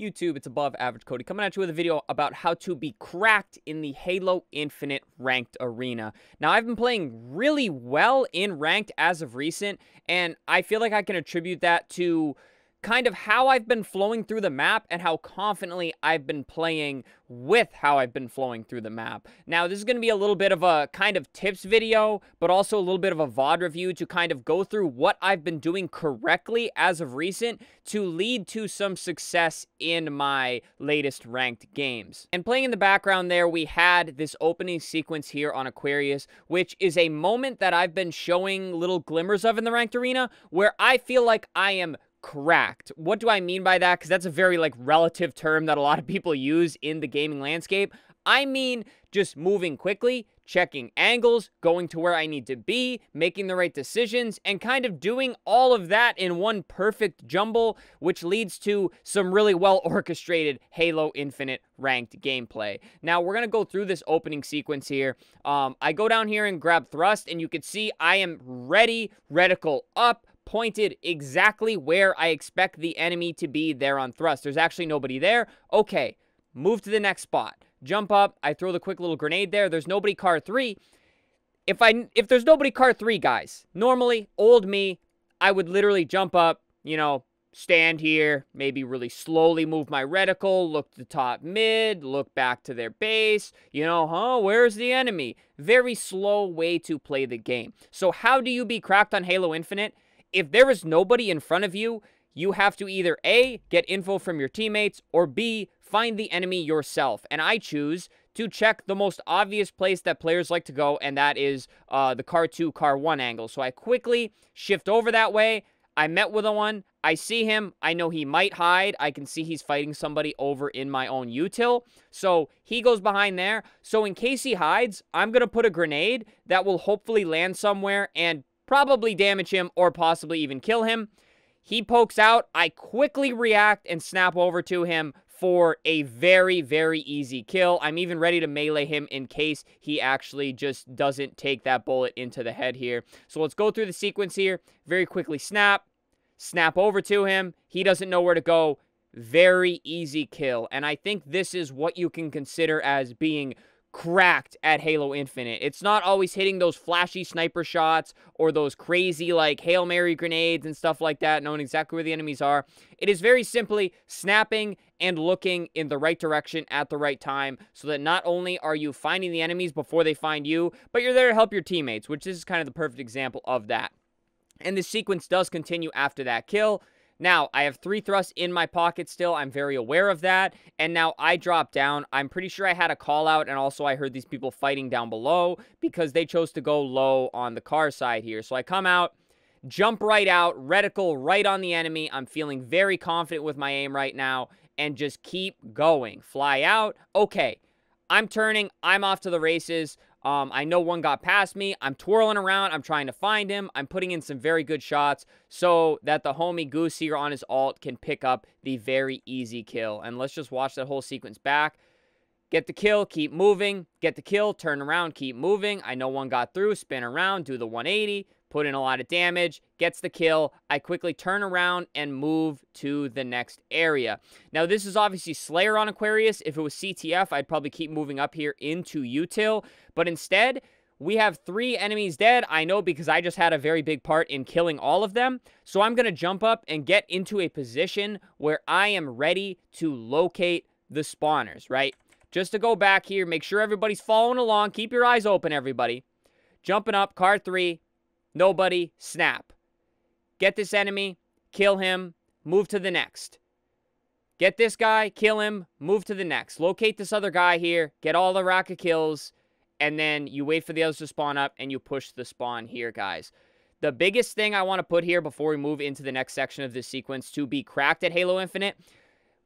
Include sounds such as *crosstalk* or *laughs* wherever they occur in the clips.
YouTube, it's above average Cody coming at you with a video about how to be cracked in the Halo Infinite ranked arena. Now, I've been playing really well in ranked as of recent, and I feel like I can attribute that to kind of how I've been flowing through the map and how confidently I've been playing with how I've been flowing through the map. Now, this is going to be a little bit of a kind of tips video, but also a little bit of a VOD review to kind of go through what I've been doing correctly as of recent to lead to some success in my latest ranked games. And playing in the background there, we had this opening sequence here on Aquarius, which is a moment that I've been showing little glimmers of in the ranked arena where I feel like I am cracked. What do I mean by that? Because that's a very like relative term that a lot of people use in the gaming landscape. I mean just moving quickly, checking angles, going to where I need to be, making the right decisions, and kind of doing all of that in one perfect jumble, which leads to some really well orchestrated Halo Infinite ranked gameplay. Now, we're going to go through this opening sequence here. Um, I go down here and grab thrust, and you can see I am ready, reticle up, pointed exactly where I expect the enemy to be there on thrust. There's actually nobody there. Okay, move to the next spot. Jump up. I throw the quick little grenade there. There's nobody car 3. If I if there's nobody car 3, guys, normally old me, I would literally jump up, you know, stand here, maybe really slowly move my reticle, look to top mid, look back to their base, you know, huh, where's the enemy? Very slow way to play the game. So how do you be cracked on Halo Infinite? If there is nobody in front of you, you have to either A, get info from your teammates, or B, find the enemy yourself. And I choose to check the most obvious place that players like to go, and that is uh, the car 2, car 1 angle. So I quickly shift over that way. I met with a one. I see him. I know he might hide. I can see he's fighting somebody over in my own util. So he goes behind there. So in case he hides, I'm going to put a grenade that will hopefully land somewhere and probably damage him or possibly even kill him. He pokes out. I quickly react and snap over to him for a very, very easy kill. I'm even ready to melee him in case he actually just doesn't take that bullet into the head here. So let's go through the sequence here. Very quickly snap. Snap over to him. He doesn't know where to go. Very easy kill. And I think this is what you can consider as being cracked at Halo Infinite. It's not always hitting those flashy sniper shots or those crazy like Hail Mary grenades and stuff like that, knowing exactly where the enemies are. It is very simply snapping and looking in the right direction at the right time so that not only are you finding the enemies before they find you, but you're there to help your teammates, which this is kind of the perfect example of that. And the sequence does continue after that kill. Now, I have three thrusts in my pocket still. I'm very aware of that. And now I drop down. I'm pretty sure I had a call out, and also I heard these people fighting down below because they chose to go low on the car side here. So I come out, jump right out, reticle right on the enemy. I'm feeling very confident with my aim right now, and just keep going. Fly out. Okay. I'm turning. I'm off to the races. Um, I know one got past me. I'm twirling around. I'm trying to find him. I'm putting in some very good shots so that the homie Goose here on his alt can pick up the very easy kill. And let's just watch that whole sequence back. Get the kill, keep moving. Get the kill, turn around, keep moving. I know one got through, spin around, do the 180, put in a lot of damage, gets the kill. I quickly turn around and move to the next area. Now, this is obviously Slayer on Aquarius. If it was CTF, I'd probably keep moving up here into util. But instead, we have three enemies dead. I know because I just had a very big part in killing all of them. So I'm going to jump up and get into a position where I am ready to locate the spawners, right? Just to go back here, make sure everybody's following along. Keep your eyes open, everybody. Jumping up, car three, Nobody, snap. Get this enemy, kill him, move to the next. Get this guy, kill him, move to the next. Locate this other guy here, get all the rocket kills, and then you wait for the others to spawn up and you push the spawn here, guys. The biggest thing I want to put here before we move into the next section of this sequence to be cracked at Halo Infinite,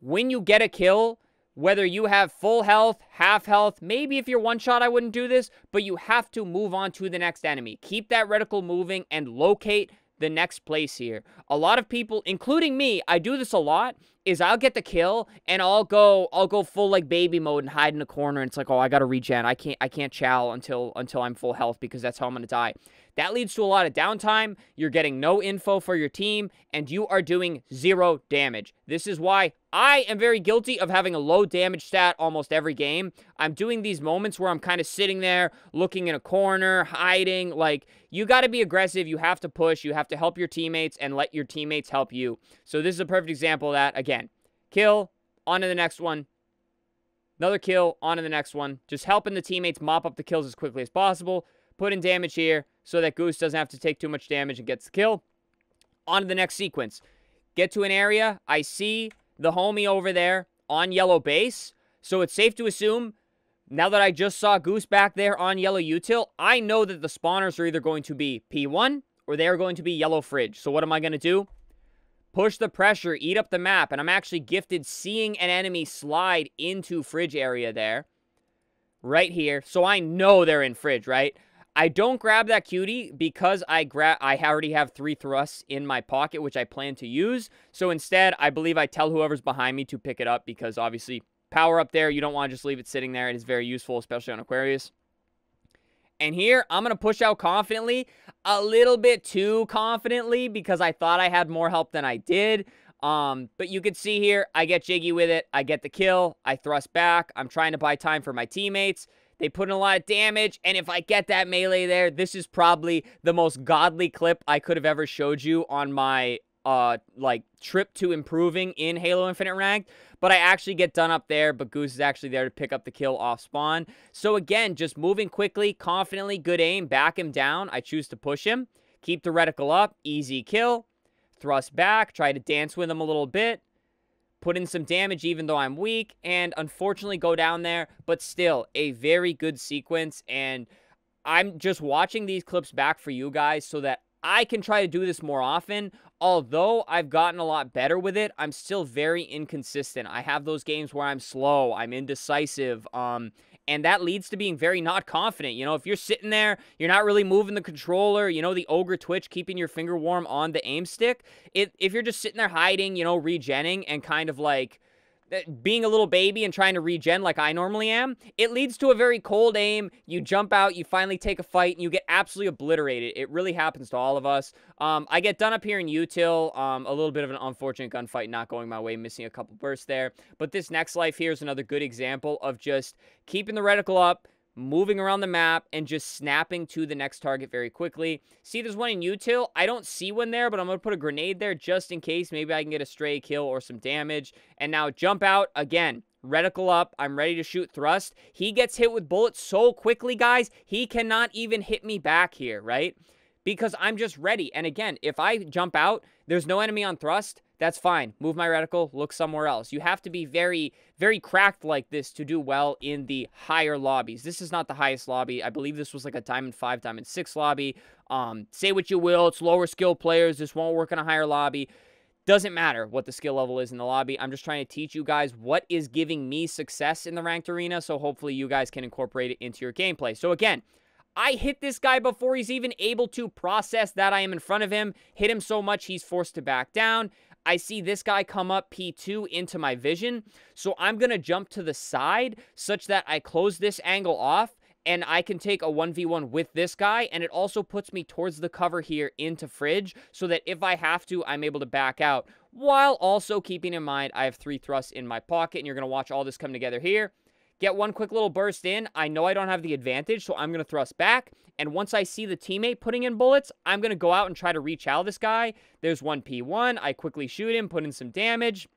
when you get a kill, whether you have full health, half health, maybe if you're one shot, I wouldn't do this, but you have to move on to the next enemy. Keep that reticle moving and locate the next place here. A lot of people, including me, I do this a lot, is I'll get the kill and I'll go I'll go full like baby mode and hide in a corner and it's like, "Oh, I got to regen. I can't I can't chow until until I'm full health because that's how I'm to die." That leads to a lot of downtime. You're getting no info for your team and you are doing zero damage. This is why I am very guilty of having a low damage stat almost every game. I'm doing these moments where I'm kind of sitting there, looking in a corner, hiding. Like, you got to be aggressive. You have to push. You have to help your teammates and let your teammates help you. So, this is a perfect example of that. Again, kill, on to the next one. Another kill, on to the next one. Just helping the teammates mop up the kills as quickly as possible. Put in damage here so that Goose doesn't have to take too much damage and gets the kill. On to the next sequence. Get to an area. I see the homie over there on yellow base. So it's safe to assume, now that I just saw Goose back there on yellow util, I know that the spawners are either going to be P1 or they are going to be yellow fridge. So what am I going to do? Push the pressure, eat up the map, and I'm actually gifted seeing an enemy slide into fridge area there. Right here. So I know they're in fridge, right? I don't grab that cutie because I grab I already have three thrusts in my pocket, which I plan to use. So instead, I believe I tell whoever's behind me to pick it up because obviously power up there, you don't want to just leave it sitting there. It is very useful, especially on Aquarius. And here, I'm going to push out confidently, a little bit too confidently because I thought I had more help than I did. Um, but you can see here, I get jiggy with it. I get the kill. I thrust back. I'm trying to buy time for my teammates. They put in a lot of damage, and if I get that melee there, this is probably the most godly clip I could have ever showed you on my uh like trip to improving in Halo Infinite Ranked. But I actually get done up there, but Goose is actually there to pick up the kill off spawn. So again, just moving quickly, confidently, good aim, back him down. I choose to push him. Keep the reticle up, easy kill. Thrust back, try to dance with him a little bit put in some damage even though I'm weak, and unfortunately go down there, but still a very good sequence. And I'm just watching these clips back for you guys so that I can try to do this more often. Although I've gotten a lot better with it, I'm still very inconsistent. I have those games where I'm slow, I'm indecisive, um, and that leads to being very not confident. You know, if you're sitting there, you're not really moving the controller, you know, the ogre twitch, keeping your finger warm on the aim stick. It, if you're just sitting there hiding, you know, regenning and kind of like being a little baby and trying to regen like I normally am, it leads to a very cold aim. You jump out, you finally take a fight, and you get absolutely obliterated. It really happens to all of us. Um, I get done up here in util. Um, a little bit of an unfortunate gunfight not going my way, missing a couple bursts there. But this next life here is another good example of just keeping the reticle up, moving around the map, and just snapping to the next target very quickly. See, there's one in util. I don't see one there, but I'm going to put a grenade there just in case. Maybe I can get a stray kill or some damage. And now jump out again. Reticle up. I'm ready to shoot thrust. He gets hit with bullets so quickly, guys. He cannot even hit me back here, right? Because I'm just ready. And again, if I jump out, there's no enemy on thrust that's fine. Move my reticle, look somewhere else. You have to be very, very cracked like this to do well in the higher lobbies. This is not the highest lobby. I believe this was like a Diamond 5, Diamond 6 lobby. Um, say what you will, it's lower skill players. This won't work in a higher lobby. Doesn't matter what the skill level is in the lobby. I'm just trying to teach you guys what is giving me success in the ranked arena, so hopefully you guys can incorporate it into your gameplay. So again, I hit this guy before he's even able to process that I am in front of him. Hit him so much he's forced to back down. I see this guy come up P2 into my vision. So I'm going to jump to the side such that I close this angle off and I can take a 1v1 with this guy, and it also puts me towards the cover here into Fridge, so that if I have to, I'm able to back out, while also keeping in mind I have three thrusts in my pocket, and you're going to watch all this come together here. Get one quick little burst in. I know I don't have the advantage, so I'm going to thrust back. And once I see the teammate putting in bullets, I'm going to go out and try to reach out this guy. There's one P1. I quickly shoot him, put in some damage,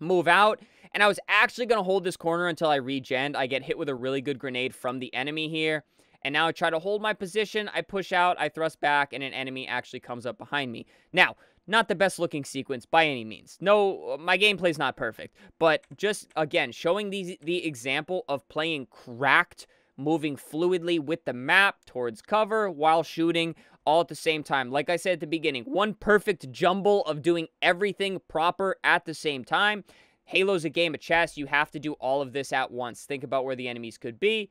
move out. And I was actually going to hold this corner until I regen. I get hit with a really good grenade from the enemy here. And now I try to hold my position. I push out, I thrust back, and an enemy actually comes up behind me. Now, not the best looking sequence by any means. No, uh, my gameplay's not perfect, but just again showing these the example of playing cracked, moving fluidly with the map towards cover while shooting all at the same time. Like I said at the beginning, one perfect jumble of doing everything proper at the same time. Halo's a game of chess. You have to do all of this at once. Think about where the enemies could be,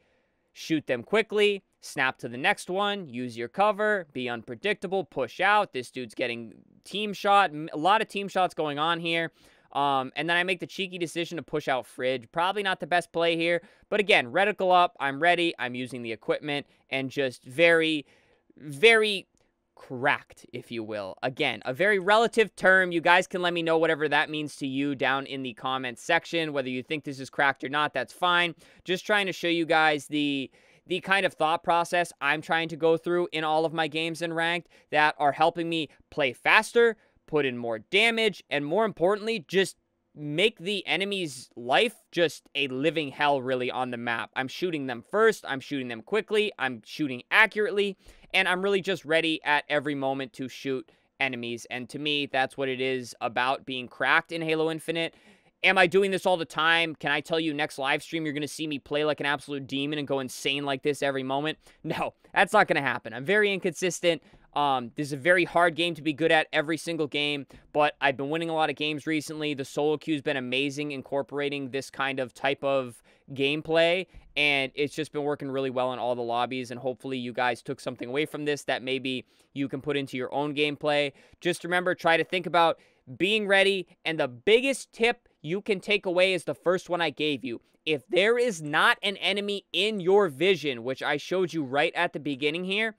shoot them quickly, snap to the next one, use your cover, be unpredictable, push out. This dude's getting team shot. A lot of team shots going on here. Um, and then I make the cheeky decision to push out Fridge. Probably not the best play here. But again, reticle up. I'm ready. I'm using the equipment and just very, very cracked, if you will. Again, a very relative term. You guys can let me know whatever that means to you down in the comments section. Whether you think this is cracked or not, that's fine. Just trying to show you guys the the kind of thought process I'm trying to go through in all of my games in ranked that are helping me play faster, put in more damage, and more importantly, just make the enemy's life just a living hell really on the map. I'm shooting them first, I'm shooting them quickly, I'm shooting accurately, and I'm really just ready at every moment to shoot enemies. And to me, that's what it is about being cracked in Halo Infinite. Am I doing this all the time? Can I tell you next live stream you're going to see me play like an absolute demon and go insane like this every moment? *laughs* No, that's not going to happen. I'm very inconsistent. Um, this is a very hard game to be good at every single game, but I've been winning a lot of games recently. The solo queue's been amazing incorporating this kind of type of gameplay, and it's just been working really well in all the lobbies, and hopefully you guys took something away from this that maybe you can put into your own gameplay. Just remember, try to think about being ready, and the biggest tip you can take away is the first one I gave you. If there is not an enemy in your vision, which I showed you right at the beginning here,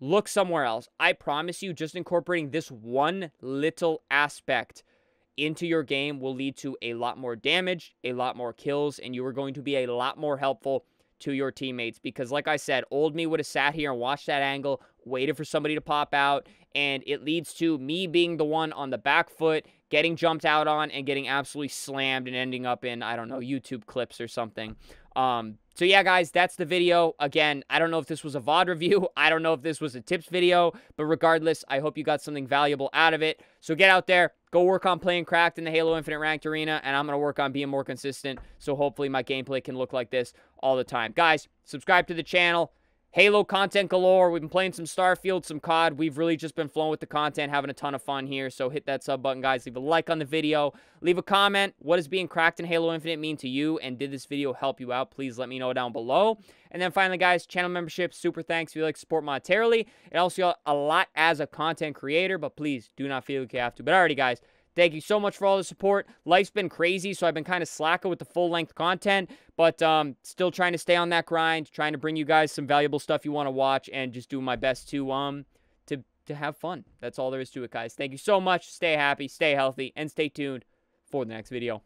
look somewhere else. I promise you, just incorporating this one little aspect into your game will lead to a lot more damage, a lot more kills, and you are going to be a lot more helpful to your teammates. Because, like I said, old me would have sat here and watched that angle, waited for somebody to pop out, and it leads to me being the one on the back foot, getting jumped out on, and getting absolutely slammed and ending up in, I don't know, YouTube clips or something. Um, so yeah, guys, that's the video. Again, I don't know if this was a VOD review. *laughs* I don't know if this was a tips video. But regardless, I hope you got something valuable out of it. So get out there. Go work on playing cracked in the Halo Infinite Ranked Arena. And I'm going to work on being more consistent. So hopefully my gameplay can look like this all the time. Guys, subscribe to the channel. Halo content galore. We've been playing some Starfield, some COD. We've really just been flowing with the content, having a ton of fun here. So hit that sub button, guys. Leave a like on the video. Leave a comment. What does being cracked in Halo Infinite mean to you? And did this video help you out? Please let me know down below. And then finally, guys, channel membership. Super thanks if you like support monetarily. It also a lot as a content creator, but please do not feel like you have to. But alrighty, guys. Thank you so much for all the support. Life's been crazy, so I've been kind of slacking with the full-length content, but um, still trying to stay on that grind, trying to bring you guys some valuable stuff you want to watch, and just do my best to um to to have fun. That's all there is to it, guys. Thank you so much. Stay happy, stay healthy, and stay tuned for the next video.